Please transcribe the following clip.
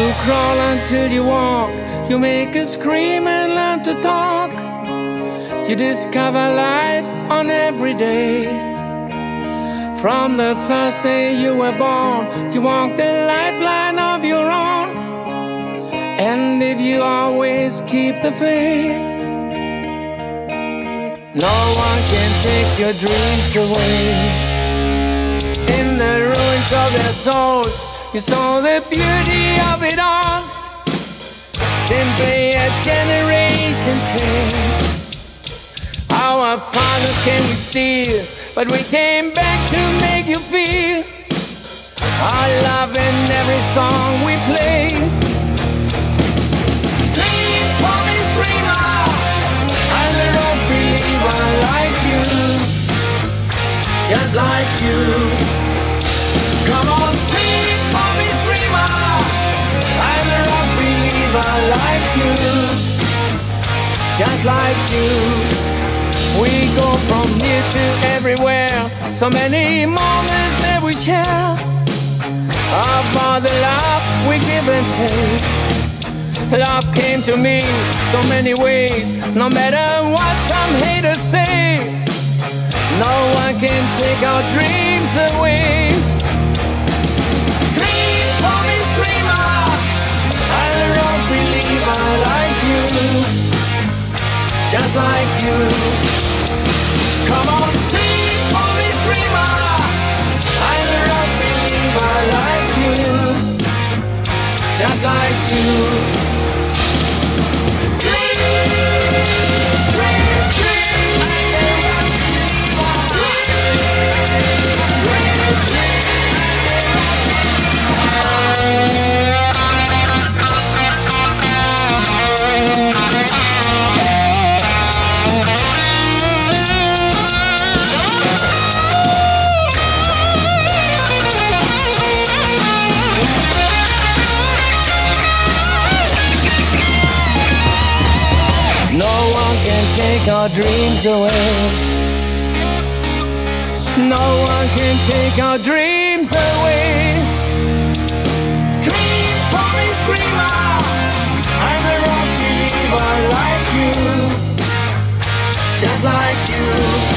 to crawl until you walk. You make a scream and learn to talk. You discover life on every day. From the first day you were born, you walk the lifeline of your own. And if you always keep the faith, no one can take your dreams away. In the ruins of their souls, you saw the beauty of it all. Simply a generation change. Our fathers came we steal, but we came back to make you feel our love in every song we play. Scream for me, screamer. I'm a rock believer like you, just like you. Just like you. We go from here to everywhere. So many moments that we share. About the love we give and take. Love came to me so many ways. No matter what some haters say, no one can take our dreams away. Like you. Take our dreams away. No one can take our dreams away. Scream for me, screamer. I'm a rock believer like you, just like